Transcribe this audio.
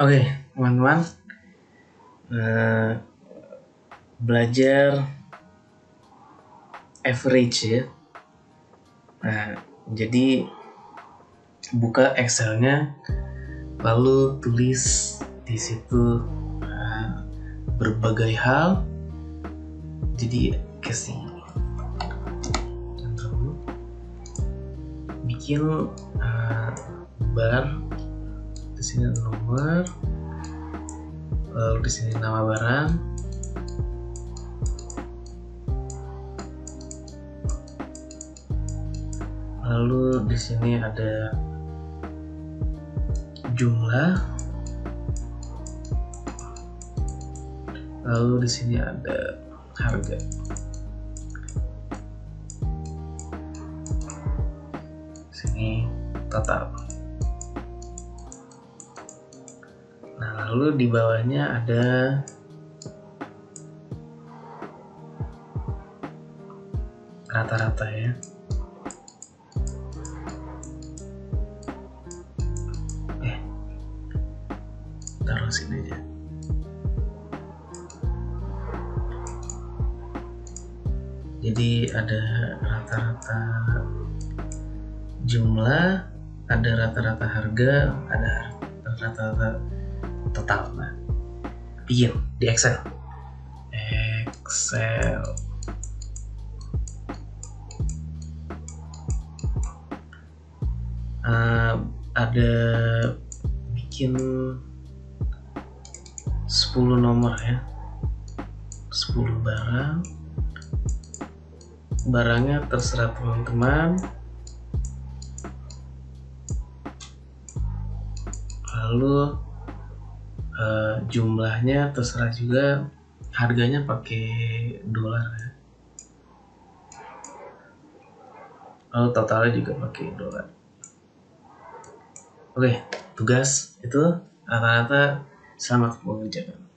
Oke, teman-teman, eh, belajar average ya. Nah, jadi buka Excelnya, lalu tulis di situ eh, berbagai hal. Jadi kasih bikin eh, bar di sini nomor. Lalu di sini nama barang. Lalu di sini ada jumlah. Lalu di sini ada harga. Sini total Nah, lalu di bawahnya ada rata-rata ya. Eh, taruh sini aja. Jadi ada rata-rata jumlah, ada rata-rata harga, ada rata-rata total nah. Bikin di Excel. Excel. Uh, ada bikin 10 nomor ya. 10 barang. Barangnya terserah teman-teman. Lalu uh, jumlahnya terserah juga. Harganya pakai dolar ya. Lalu totalnya juga pakai dolar. Oke tugas itu rata-rata selamat mengerjakan